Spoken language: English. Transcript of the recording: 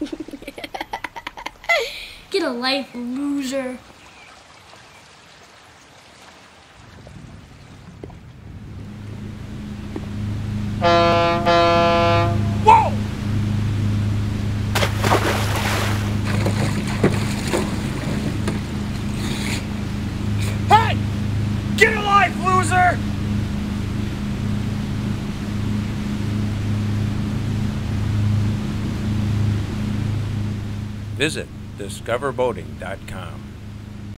Get a life, loser. Get a life, loser! Visit discoverboating.com.